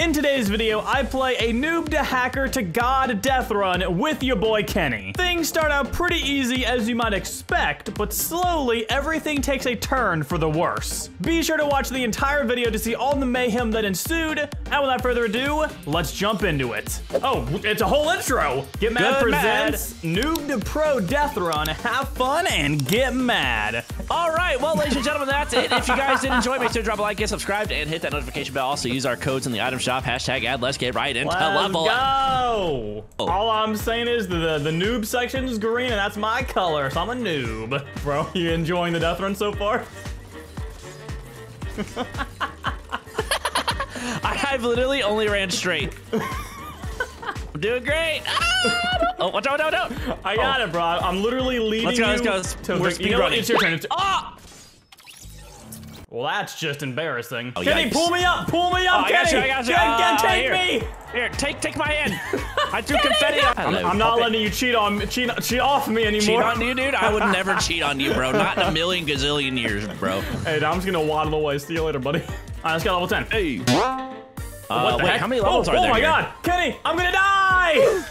In today's video, I play a noob to hacker to god death run with your boy Kenny. Things start out pretty easy as you might expect, but slowly everything takes a turn for the worse. Be sure to watch the entire video to see all the mayhem that ensued, and without further ado, let's jump into it. Oh, it's a whole intro! Get Mad Good presents Noob to Pro Death Run. Have fun and get mad. All right, well, ladies and gentlemen, that's it. If you guys did enjoy, make sure to drop a like, get subscribed, and hit that notification bell. Also, use our codes in the item shop. Hashtag ad. Let's get right into Let's level. go! Oh. All I'm saying is the, the noob section is green, and that's my color, so I'm a noob. Bro, you enjoying the death run so far? I, I've literally only ran straight. I'm doing great. Ah! Oh, watch out, watch out, watch out. I got it, bro. I'm literally leading Let's go, you let's go, let's- to we're vic- you know what? It's your turn. It's Ah! Well, that's just embarrassing. Oh, Kenny, yikes. pull me up! Pull me up, Oh, I got Kenny! you, I got you. Ken, Ken, take here. me! Here, take take my hand. I threw confetti. on- I'm, Hello, I'm not puppet. letting you cheat on me, cheat, cheat off me anymore. cheat anymore. on you, dude. I would never cheat on you, bro. Not in a million gazillion years, bro. Hey, now I'm just gonna waddle away. See you later, buddy. All right, let's go level 10. Hey. Uh, What the wait, heck? how many levels oh, are oh there? my here? god! Kenny, I'm gonna die!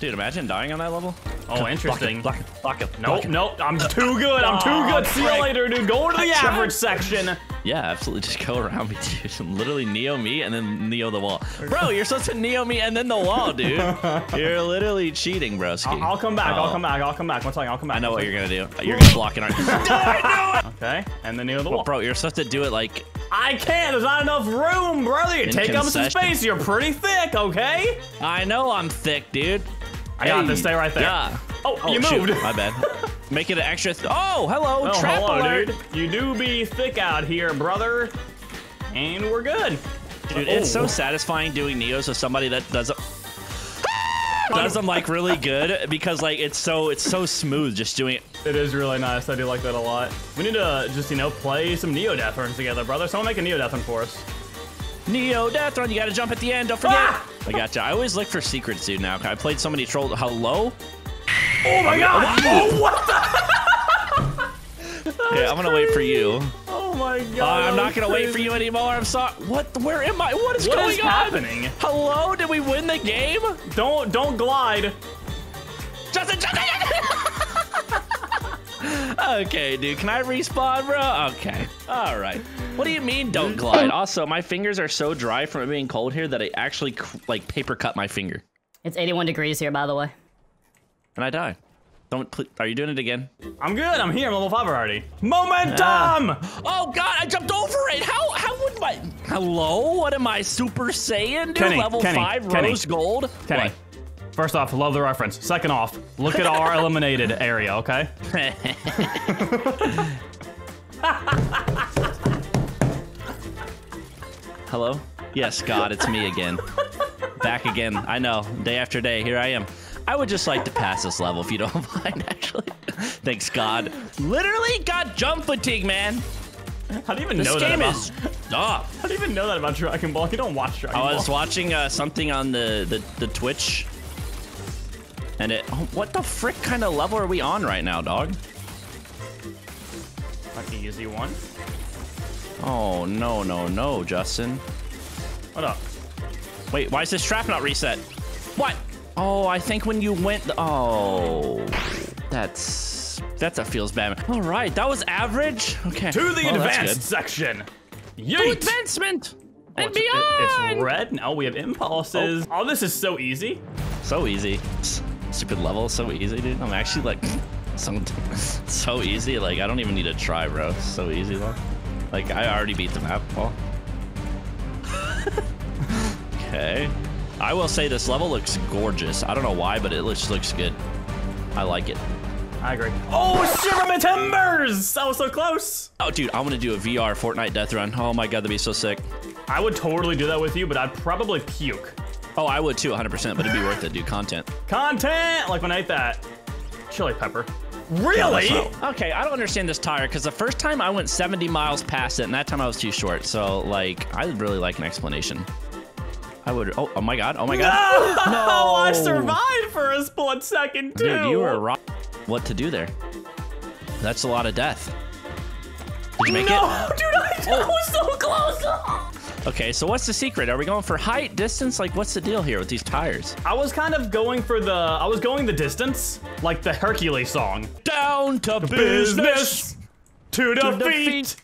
Dude, imagine dying on that level. Oh, interesting. Block it, block it, block it. Nope, it. nope, I'm too good, I'm too Oh, good. See you later, dude. Go to the average section. Yeah, absolutely. Just go around me, dude. Literally Neo me and then Neo the wall. Bro, you're supposed to Neo me and then the wall, dude. You're literally cheating, bro. I'll, I'll come back, I'll oh. come back, I'll come back. One second, I'll come back. I know what you're gonna do. You're gonna block it. aren't you? Okay, and then near the wall. Bro, you're supposed to do it like. I can't, there's not enough room, brother. You take up some space, you're pretty thick, okay? I know I'm thick, dude. I got this, stay right there. Yeah. Oh, oh, you shoot, moved. My bad. Make it an extra. Th oh, hello, Oh, trap hello, alert. dude. You do be thick out here, brother. And we're good. Dude, Oh. it's so oh. satisfying doing Neos with somebody that doesn't does them like really good because like it's so it's so smooth just doing it. It is really nice. I do like that a lot. We need to just, you know, play some Neo Death together, brother. Someone make a Neo Death for us. Neo Death Run, you gotta jump at the end, don't forget. Ah! I gotcha. I always look for secrets, dude, now. I played so many troll. Hello? Oh my god! Oh, what the? Yeah, I'm gonna wait for you. Oh my god. Uh, I'm not gonna wait for you anymore. I'm sorry. What? Where am I? What is What going is on? happening? Hello? Did we win the game? Don't don't glide. Justin, Justin! Okay, dude. Can I respawn, bro? Okay. All right. What do you mean don't glide? Also, my fingers are so dry from it being cold here that I actually like paper cut my finger It's 81 degrees here, by the way. and I die. Don't. Are you doing it again? I'm good. I'm here. I'm level five already. Momentum. Ah. Oh God! I jumped over it. How? How would my? Hello? What am I? Super Saiyan, dude? Kenny, Level Kenny, five, Kenny. rose gold. Kenny. First off, love the reference. Second off, look at our eliminated area, okay? Hello? Yes, God, it's me again. Back again. I know. Day after day, here I am. I would just like to pass this level if you don't mind, actually. Thanks, God. Literally got jump fatigue, man. How do you even This know that This game about? is stop. How do you even know that about Dragon Ball? You don't watch Dragon Ball. I was watching uh, something on the, the, the Twitch, and it. Oh, what the frick kind of level are we on right now, dog? Like the easy one. Oh no no no, Justin. What up? Wait, why is this trap not reset? What? Oh, I think when you went. Oh, that's that's a feels bad. All right, that was average. Okay. To the Well, advanced section. To advancement Oh, and it's, it- beyond. it's red. Now we have impulses. Oh. oh. this is so easy. So easy. S- Stupid level, so easy, dude. I'm actually like, so, so easy. Like I don't even need to try, bro. So easy though. Like I already beat the map. Paul. okay. I will say this level looks gorgeous. I don't know why, but it just looks good. I like it. I agree. Oh, shiver my timbers! That was so close. Oh, dude, I'm gonna do a VR Fortnite death run. Oh my god, that'd be so sick. I would totally do that with you, but I'd probably puke. Oh, I would too, 100%, but it'd be worth it, dude. Content. Content! Like when I ate that chili pepper. Really? Okay, I don't understand this tire because the first time I went 70 miles past it, and that time I was too short. So, like, I would really like an explanation. I would. Oh, oh my god. Oh my god. No! I survived for a split second, too. Dude, you were wrong. What to do there? That's a lot of death. Did you make no, it? dude, I, I was so close. Okay, so what's the secret? Are we going for height, distance? Like, what's the deal here with these tires? I was kind of going for the. I was going the distance, like the Hercules song. Down to Business to defeat, defeat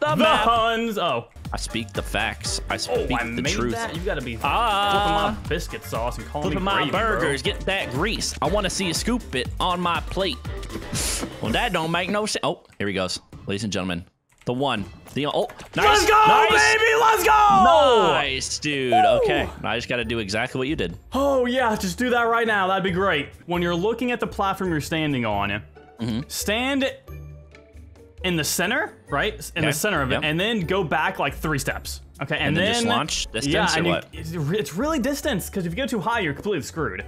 the the map. Huns. Oh, I speak the facts. I oh, speak I the made truth. that. You gotta be Ah. flipping my biscuit sauce and calling Flipping me my gravy, bro. burgers, get that grease. I want to see you scoop it on my plate. well, that don't make no sense. Oh, here he goes, ladies and gentlemen. The one, the oh, nice, Let's go, nice, baby! Let's go! nice, dude. Okay, I just got to do exactly what you did. Oh yeah, just do that right now. That'd be great. When you're looking at the platform you're standing on, Mm-hmm. stand in the center, right? In Okay, the center of it, yep. and then go back like three steps. Okay, and, And then just launch distance Yeah, and you- what? it's it's really distance because if you go too high, you're completely screwed.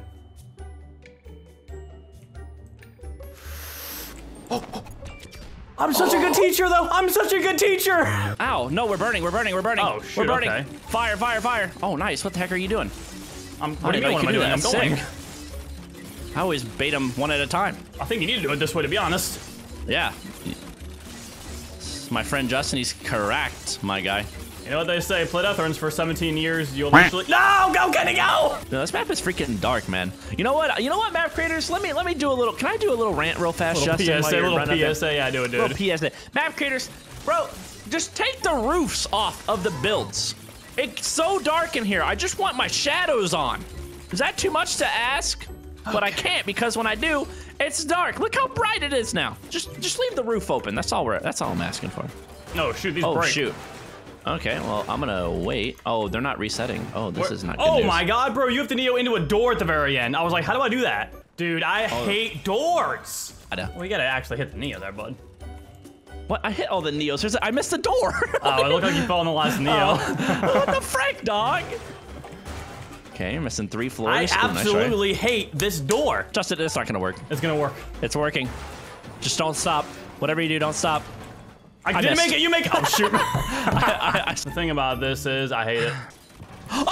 I'm such a good teacher, though. I'm such a good teacher. Ow! No, we're burning. We're burning. We're burning. Oh, we're burning. okay. Fire! Fire! Fire! Oh, nice. What the heck are you doing? I'm, what do you didn't mean? know What am I doing? I'm that. going. Sick. I always bait them one at a time. I think you need to do it this way, to be honest. Yeah. My friend Justin, he's correct, my guy. You know what they say? Play Death for 17 years. You'll actually. No, go, Kenny, go! No, this map is freaking dark, man. You know what? You know what, map creators? Let me let me do a little. Can I do a little rant real fast, Little Justin? while PSA, you're little running up PSA. Yeah, do it, there? dude. Little PSA. Map creators, bro, just take the roofs off of the builds. It's so dark in here. I just want my shadows on. Is that too much to ask? But I can't because when I do, it's dark. Look how bright it is now. Just just leave the roof open. That's all we're. That's all I'm asking for. No, shoot, these Oh break. shoot. Okay, well I'm gonna wait. Oh, they're not resetting. Oh, this is not good Oh news. my god, bro, you have to neo into a door at the very end. I was like, how do I do that? Dude, I Oh. hate doors. I know. Well, you gotta actually hit the neo there, bud. What? I hit all the neos. There's a, I missed the door. Oh, it looked like you fell in the last oh. neo. what the frick, dog? Okay, you're missing three I floors. Ooh, nice absolutely hate this door. Justin, it's not gonna work. It's gonna work. It's working. Just don't stop. Whatever you do, don't stop. I, didn't missed. make it. You make it. Oh shoot. I, I, the thing about this is, I hate it. Oh,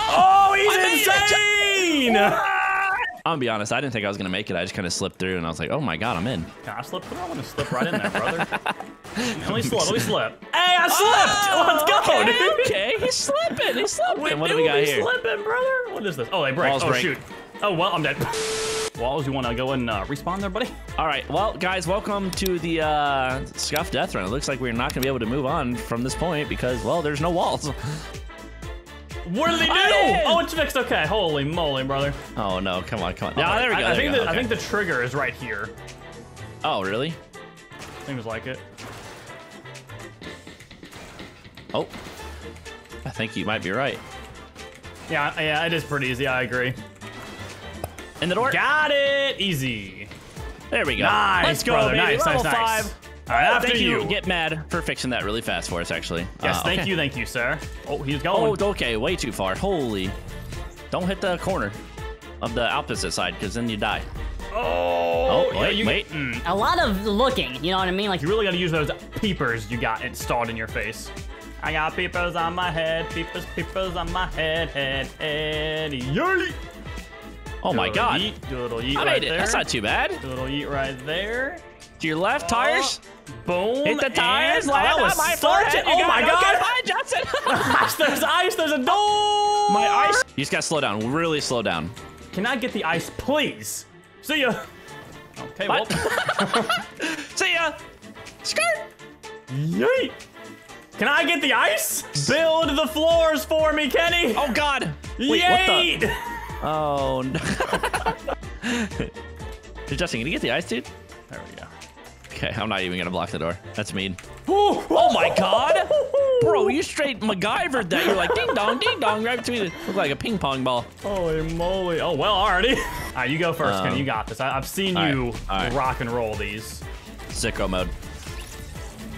I he's insane! I'm gonna be honest. I didn't think I was gonna make it. I just kind of slipped through, and I was like, "Oh my god, I'm in." Can I slip through? I want to slip right in there, brother. let me slip. Let me slip. Hey, I slipped. Oh, Let's go, Oh, okay, dude. okay, he's slipping. He's slipping. what do we got be here? slipping, brother. What is this? Oh, they break. Walls oh, break. shoot. Oh, well, I'm dead. Walls, you want to go and uh, respawn there, buddy? All right, well, guys, welcome to the uh, Scuff Death Run. It looks like we're not gonna be able to move on from this point because, well, there's no walls. What did he do? Oh, it's fixed. Okay. Holy moly, brother. Oh no, come on, come on. Yeah, Okay, there we go. I, think go. the, I think the trigger is right here. Oh, really? Seems like it. Oh, I think you might be right. Yeah, yeah, it is pretty easy. I agree. In the door. Got it. Easy. There we go. Nice, Let's go, brother. baby. Nice, Level nice, nice. All right, after thank you. Get mad for fixing that really fast for us, actually. Yes, Uh, thank okay. you, thank you, sir. Oh, he's going. Oh, okay, way too far. Holy. Don't hit the corner of the opposite side, because then you die. Oh, Oh, wait, you, wait. mm, A lot of looking, you know what I mean? Like, you really got to use those peepers you got installed in your face. I got peepers on my head, peepers, peepers on my head, head, head, yeet. Oh my god. little yeet, do a little yeet I right made it. there. That's not too bad. Do a little yeet right there. To your left, tires. Uh, boom. Hit the tires. And, oh, that was my such forehead. Oh got my god. Okay, bye, Johnson. There's ice, there's a door. my ice. You just gotta slow down. Really slow down. Can I get the ice, please? See ya. Okay, well. See ya. Skirt. Yeet. Can I get the ice? Build the floors for me, Kenny. Oh god. Wait, what the? Yeet. Oh no. Justin, can you get the ice, dude? There we go. Okay, I'm not even gonna block the door. That's mean. Ooh. Oh my god! Bro, you straight MacGyvered that. You're like ding dong, ding dong, right between it. Look like a ping pong ball. Holy moly. Oh, well, already. All right, you go first, Um, Kenny. You got this. I, I've seen right, you right. rock and roll these. Sicko mode.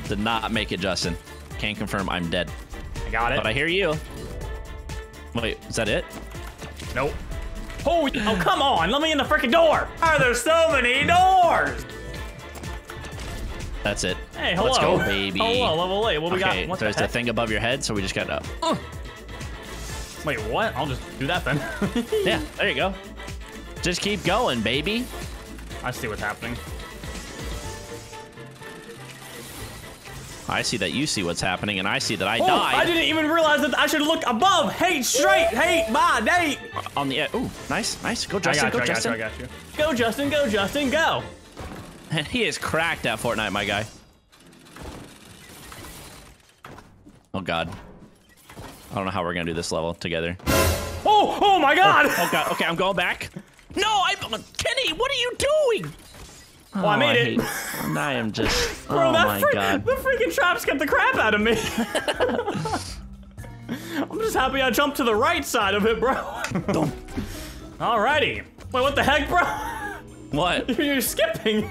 Did not make it, Justin. Can't confirm I'm dead. I got it. But I hear you. Wait, is that it? Nope. Oh, oh, come on. Let me in the freaking door. Why are there so many doors? That's it. Hey, hello. Let's go, baby. Hello, level 8. What we okay, got? What there's the the thing above your head, so we just gotta. Wait, what? I'll just do that then. Yeah, there you go. Just keep going, baby. I see what's happening. I see that you see what's happening, and I see that I Oh, died I didn't even realize that I should look above. Hate straight. Hate my Nate. on the edge. Ooh, nice, nice. Go, I Justin. got you. go, I got you. Justin. I got you. Go, Justin. Go, Justin. Go. And he is cracked at Fortnite, my guy. Oh God. I don't know how we're gonna do this level together. Oh, oh my oh, God. Oh God. Okay, I'm going back. No, I'm Kenny, what are you doing? Well, I Oh, made it. hate- I am just. Bro, oh that my God. the freaking traps got the crap out of me. I'm just happy I jumped to the right side of it, bro. Alrighty. Wait, what the heck, bro? What? You're skipping.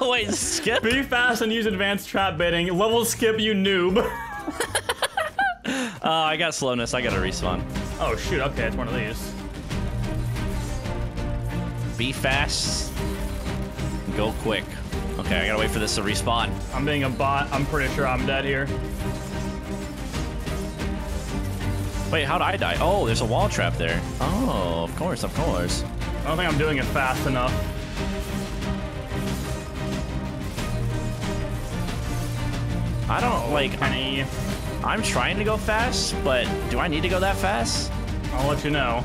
Wait, skip. Be fast and use advanced trap baiting. Level skip, you noob. Oh, I got slowness. I gotta respawn. Oh shoot, okay, it's one of these. Be fast. Go quick. Okay, I gotta wait for this to respawn. I'm being a bot. I'm pretty sure I'm dead here. Wait, how'd I die? Oh, there's a wall trap there. Oh, of course, of course. I don't think I'm doing it fast enough. I don't oh, like. Penny, I'm trying to go fast, but do I need to go that fast? I'll let you know.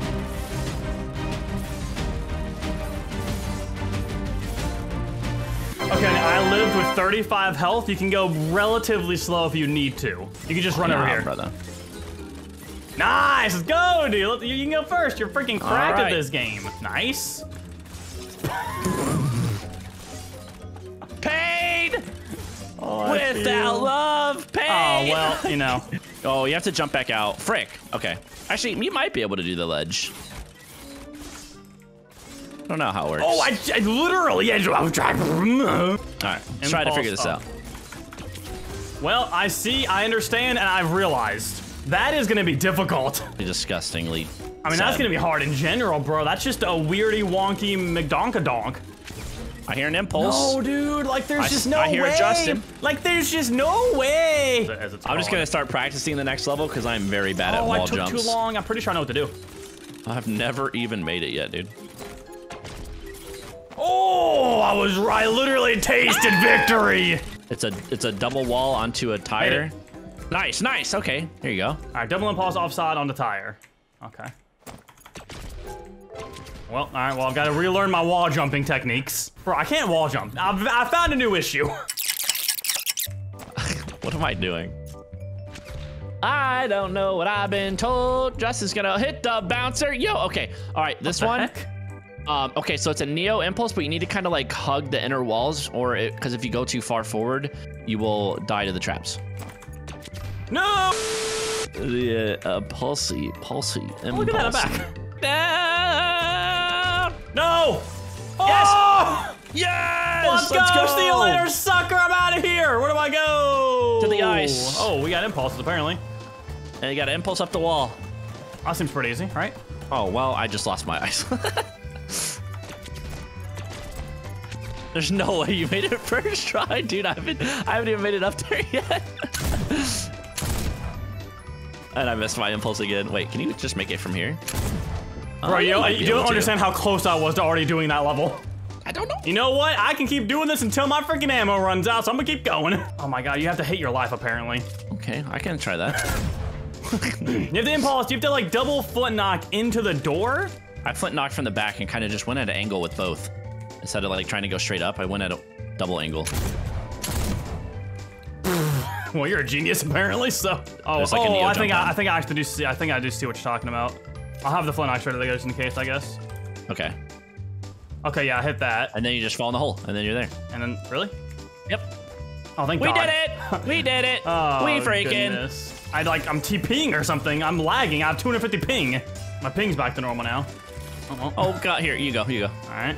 Okay, I lived with 35 health. You can go relatively slow if you need to. You can just run over here. brother. Nice, let's go, dude. You can go first. You're freaking cracked right. at this game. Nice. Pain Oh, without love. pain! Oh, well, you know. Oh, you have to jump back out. Frick. Okay. Actually, you might be able to do the ledge. I don't know how it works. Oh, I, I literally, yeah, I was trying. All right, let's try to figure this Impulse out. Well, I see, I understand, and I've realized that is gonna be difficult. Disgustingly. I mean, that's gonna be hard in general, bro. That's just a weirdy, wonky McDonkadonk. I hear an impulse. No, dude, like there's I just s- no I hear way. Justin. Like there's just no way. I'm just gonna start practicing the next level because I'm very bad at oh, wall jumps. Oh, wall I took jumps. too long. I'm pretty sure I know what to do. I've never even made it yet, dude. Oh, I was right. I literally tasted victory. It's a it's a double wall onto a tire. Nice, nice. Okay, here you go. All right, double impulse offside on the tire. Okay. Well, all right. Well, I've got to relearn my wall jumping techniques. Bro, I can't wall jump. I've, I found a new issue. What am I doing? I don't know what I've been told. Justin's gonna hit the bouncer. Yo, okay. All right, this one. heck? Um, okay, so it's a Neo Impulse, but you need to kind of like hug the inner walls, or because if you go too far forward, you will die to the traps. No. The uh, Pulsey, Pulsey, Look at that I'm back. Down. No. Yes! Oh! Yes! Let's, go. See you later, sucker. I'm out of here. Where do I go? To the ice. Oh, we got impulses apparently. And you got an impulse up the wall. That seems pretty easy, right? Oh well, I just lost my eyes. There's no way you made it first try, dude. I haven't, I haven't even made it up there yet. and I missed my impulse again. Wait, can you just make it from here? Bro, you, oh, might you don't able to. understand how close I was to already doing that level. I don't know. You know what? I can keep doing this until my freaking ammo runs out, so I'm gonna keep going. Oh my god, you have to hate your life apparently. Okay, I can try that. You have to impulse, you have to like double foot knock into the door. I flint knocked from the back and kind of just went at an angle with both. Instead of like trying to go straight up, I went at a double angle. Well, you're a genius apparently, so. Oh, like oh I think I, I think I actually do see. I think I do see what you're talking about. I'll have the flint knock straight there just in the case, I guess. Okay, Okay, yeah, I hit that, and then you just fall in the hole, and then you're there. and then really? Yep. Oh, thank We God. did it! We did it! Oh, we freaking! I like I'm TPing or something. I'm lagging. I have 250 ping. My ping's back to normal now. Oh, well. Oh god, here you go, here you go. all right.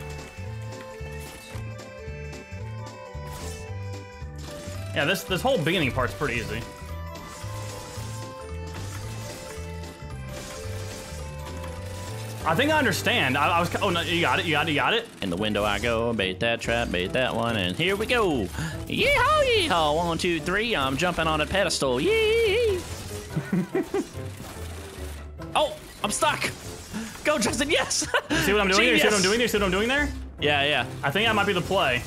Yeah, this this whole beginning part's pretty easy. I think I understand. I, I was. Oh no, you got it. You got it. You got it. In the window I go, bait that trap, bait that one, and here we go. Yeehaw, yeehaw, oh, one, two, three, I'm jumping on a pedestal. Yee! oh, I'm stuck. Go, Justin, yes! See what I'm doing there? You See what I'm doing there? See what I'm doing there? Yeah, yeah. I think that might be the play.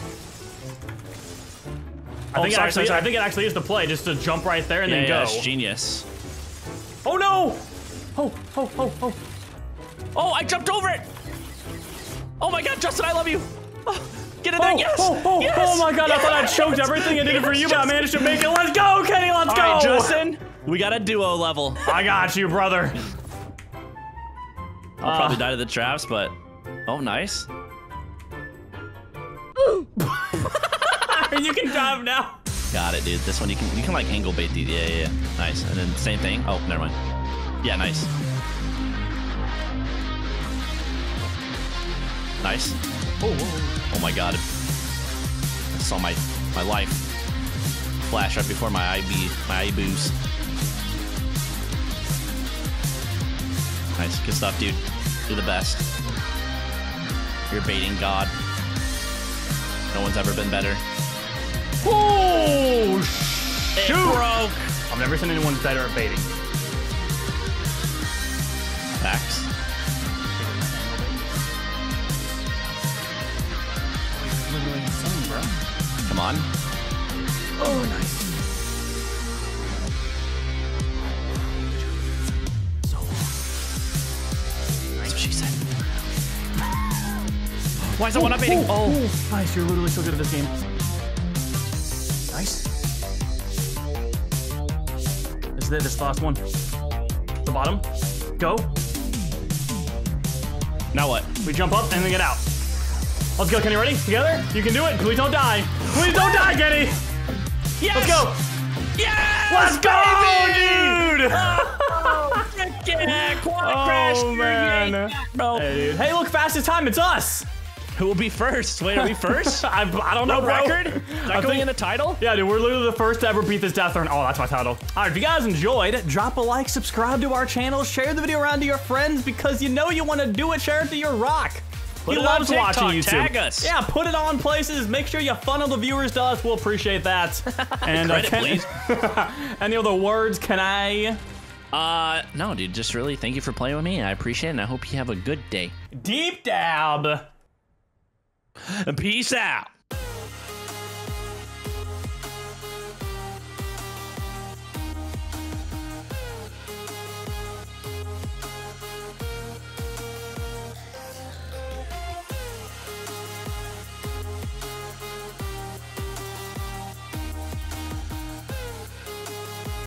I think, it sorry, actually, sorry. I think it actually is the play, just to jump right there and Yeah, then yeah, go. it's genius. Oh no! Oh, oh, oh, oh. Oh, I jumped over it. Oh my God, Justin, I love you. Oh, get in Oh, there, yes. oh, oh, yes, oh my god, I thought I yes, choked everything I did it for yes, you, but I managed to make it. Let's go, Kenny, let's All go! right, Justin, we got a duo level. I got you, brother. I'll Uh. probably die to the traps, but oh, nice. Dive now. Got it, dude. This one you can you can like angle bait these. Yeah, yeah, yeah. Nice. And then same thing. Oh, never mind. Yeah, nice. Nice. Oh oh my god. I saw my my life flash right before my IB my boost. Nice, good stuff, dude. You're the best. You're baiting God. No one's ever been better. Oh, It shoot! broke. I've never seen anyone better at baiting. Facts. Come on. Oh, nice. That's what she said. Why is that one not baiting? Oh, oh, oh. oh, nice. You're literally so good at this game. It. This last one. The bottom. Go. now what? We jump up and then get out. Let's go, Kenny. Ready? Together? You can do it. Please don't die. Please don't die, Kenny. Yes! Let's go. Yes! Let's go, dude. Oh, yeah, quad oh, crash. Oh, man. Bro. Hey, dude. Hey, look, fastest time. It's us. Who will be first? Wait, are we first? I, I don't know, No bro. record? Is that going in the title? Yeah, dude, we're literally the first to ever beat this death run. Oh, that's my title. All right, if you guys enjoyed, drop a like, subscribe to our channel, share the video around to your friends because you know you want to do it. Share it to your rock. Put he loves watching YouTube. tag us. Yeah, put it on places. Make sure you funnel the viewers to us. We'll appreciate that. And Credit, can- please. any other words? Can I? Uh, no, dude. Just really thank you for playing with me. I appreciate it, and I hope you have a good day. Deep dab. Peace out.